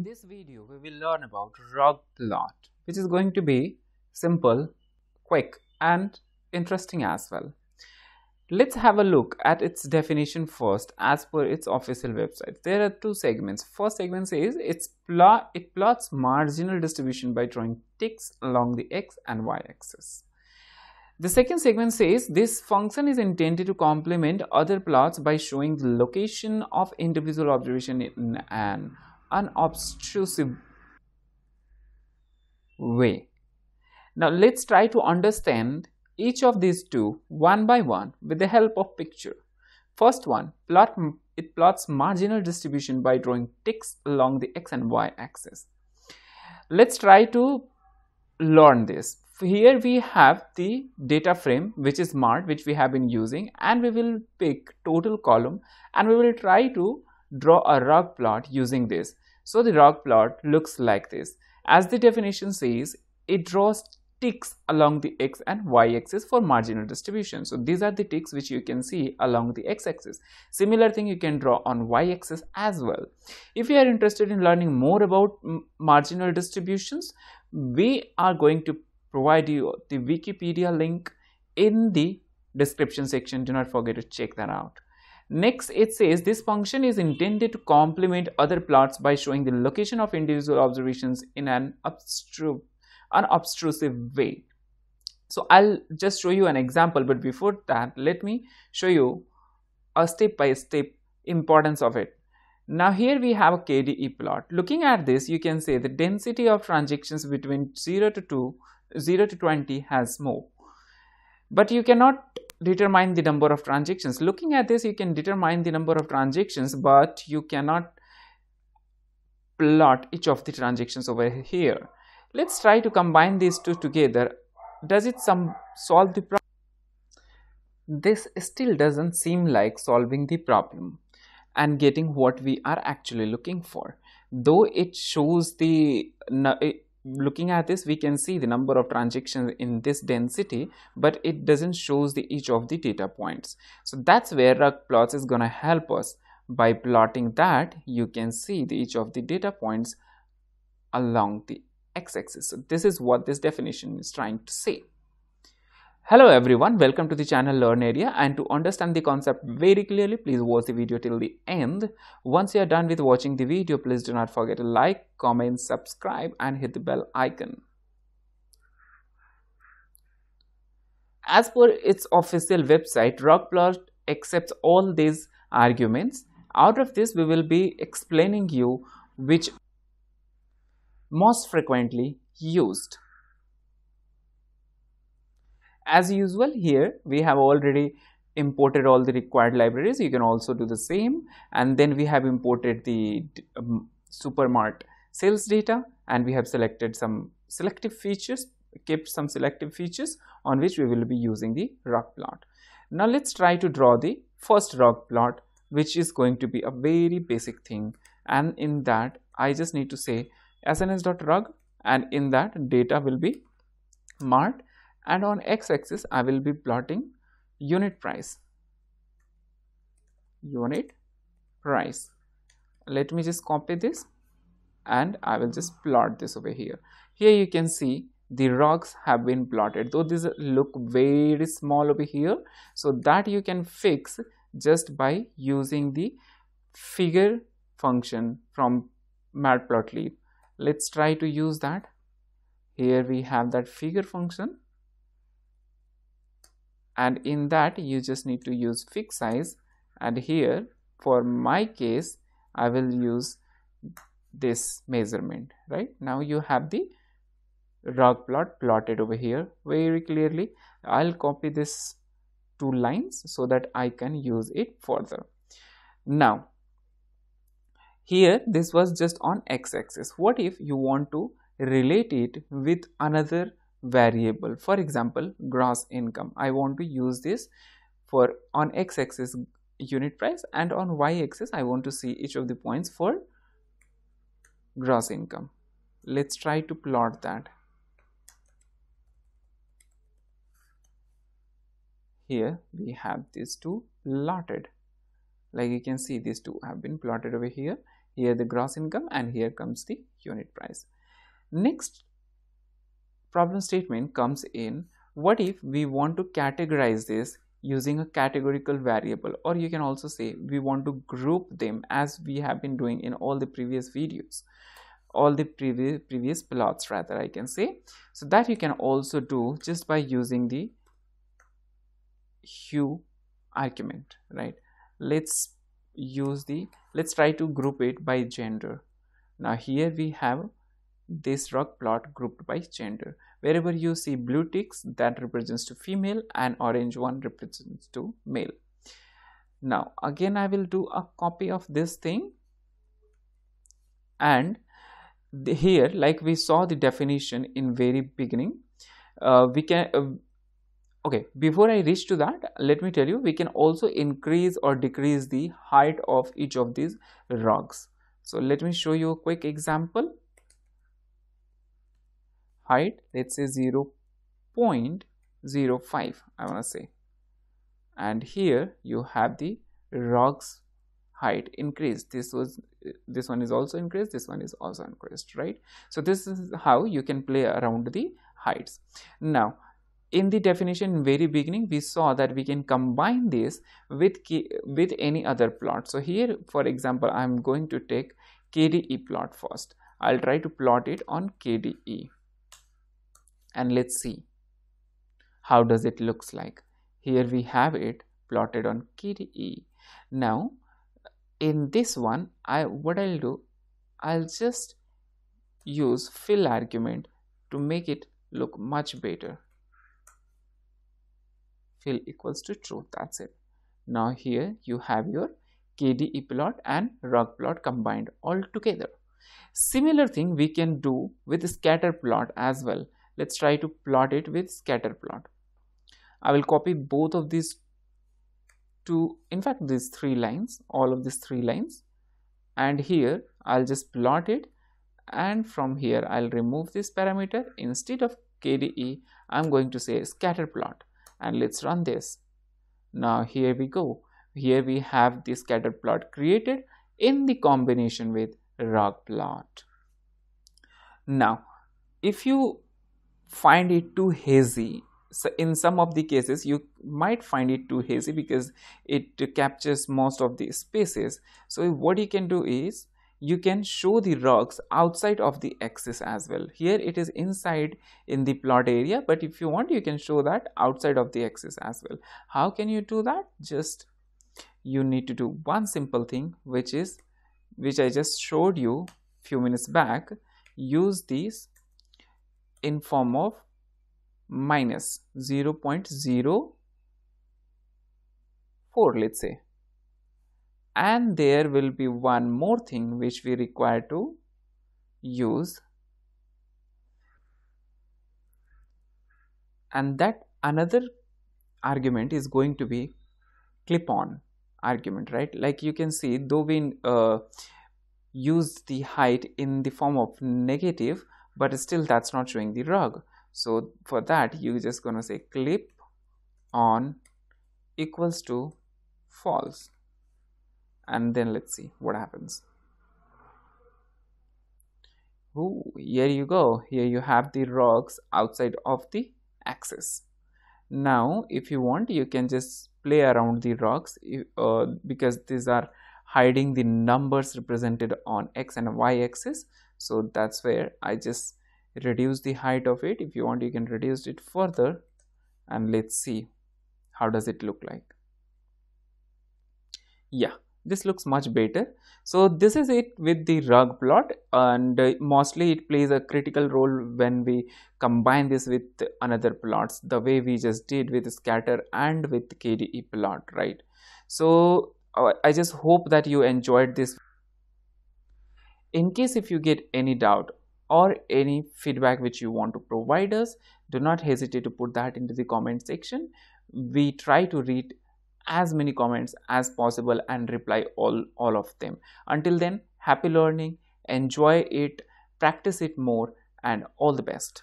In this video, we will learn about rug plot, which is going to be simple, quick, and interesting as well. Let's have a look at its definition first as per its official website. There are two segments. First segment says it's plot, it plots marginal distribution by drawing ticks along the x and y axis. The second segment says this function is intended to complement other plots by showing the location of individual observation in an unobtrusive way. Now let's try to understand each of these two one by one with the help of picture. First one, plot it plots marginal distribution by drawing ticks along the x and y axis. Let's try to learn this here we have the data frame which is mart which we have been using and we will pick total column and we will try to draw a rug plot using this. So the rug plot looks like this. As the definition says it draws ticks along the x and y axis for marginal distribution. So these are the ticks which you can see along the x axis. Similar thing you can draw on y axis as well. If you are interested in learning more about marginal distributions we are going to provide you the Wikipedia link in the description section. Do not forget to check that out. Next, it says this function is intended to complement other plots by showing the location of individual observations in an unobtrusive way. So I'll just show you an example, but before that, let me show you a step-by-step -step importance of it. Now here we have a KDE plot. Looking at this, you can say the density of transactions between 0 to 2 0 to 20 has more but you cannot determine the number of transactions. Looking at this you can determine the number of transactions but you cannot plot each of the transactions over here. Let's try to combine these two together. Does it some solve the problem? This still doesn't seem like solving the problem and getting what we are actually looking for. Though it shows the looking at this we can see the number of transactions in this density but it doesn't shows the each of the data points. So that's where rug plots is going to help us. By plotting that you can see the each of the data points along the x-axis. So this is what this definition is trying to say Hello everyone, welcome to the channel Learnerea and to understand the concept very clearly, please watch the video till the end. Once you are done with watching the video, please do not forget to like, comment, subscribe and hit the bell icon. As per its official website, Rugplot accepts all these arguments. Out of this, we will be explaining you which most frequently used as usual here we have already imported all the required libraries. You can also do the same. And then we have imported the um, supermart sales data. And we have selected some selective features kept some selective features on which we will be using the rug plot. Now let's try to draw the first rug plot which is going to be a very basic thing. And in that i just need to say sns.rug and in that data will be mart and on x-axis I will be plotting unit price. Unit price. Let me just copy this and I will just plot this over here. Here you can see the rugs have been plotted. Though these look very small over here so that you can fix just by using the figure function from matplotlib. Let's try to use that. Here we have that figure function and in that you just need to use figsize. And here for my case I will use this measurement right? Now you have the rug plot plotted over here very clearly. I'll copy this two lines so that I can use it further. Now here this was just on x-axis. What if you want to relate it with another variable. For example gross income. I want to use this for on x-axis unit price and on y-axis i want to see each of the points for gross income. Let's try to plot that. Here we have these two plotted. Like you can see these two have been plotted over here. Here the gross income and here comes the unit price. Next problem statement comes in what if we want to categorize this using a categorical variable? Or you can also say we want to group them as we have been doing in all the previous videos all the previous previous plots rather i can say. So that you can also do just by using the hue argument right? Let's use the let's try to group it by gender. Now here we have this rug plot grouped by gender. Wherever you see blue ticks that represents to female and orange one represents to male. Now again i will do a copy of this thing. And the, here like we saw the definition in very beginning uh, we can uh, okay before i reach to that let me tell you we can also increase or decrease the height of each of these rugs so let me show you a quick example height let's say 0 0.05 i want to say. And here you have the rugs height increased this was this one is also increased this one is also increased right? So this is how you can play around the heights. Now in the definition very beginning we saw that we can combine this with with any other plot. So here for example i'm going to take kde plot first. I'll try to plot it on kde and let's see. How does it looks like? Here we have it plotted on kde now in this one I what I'll do I'll just use fill argument to make it look much better. Fill equals to true that's it. Now here you have your KDE plot and rug plot combined all together. Similar thing we can do with scatter plot as well let's try to plot it with scatter plot. I will copy both of these two in fact these three lines all of these three lines. And here I'll just plot it. And from here I'll remove this parameter. Instead of KDE I'm going to say scatter plot. And let's run this. Now here we go. Here we have the scatter plot created in the combination with rug plot. Now if you find it too hazy. So in some of the cases you might find it too hazy because it captures most of the spaces. So what you can do is you can show the rugs outside of the axis as well. Here it is inside in the plot area but if you want you can show that outside of the axis as well. How can you do that? Just you need to do one simple thing which is which i just showed you a few minutes back. Use these in form of minus 0 0.04 let's say. And there will be one more thing which we require to use. And that another argument is going to be clip on argument right? Like you can see though we uh, use the height in the form of negative but still that's not showing the rug. So for that you're just to say clip on equals to false. And then let's see what happens. Ooh, here you go. Here you have the rugs outside of the axis. Now if you want you can just play around the rugs uh, because these are hiding the numbers represented on x and y axis so that's where i just reduce the height of it. If you want you can reduce it further and let's see how does it look like. Yeah this looks much better. So this is it with the rug plot and mostly it plays a critical role when we combine this with another plots the way we just did with scatter and with kde plot right? So uh, i just hope that you enjoyed this in case if you get any doubt or any feedback which you want to provide us do not hesitate to put that into the comment section. We try to read as many comments as possible and reply all all of them. Until then happy learning enjoy it practice it more and all the best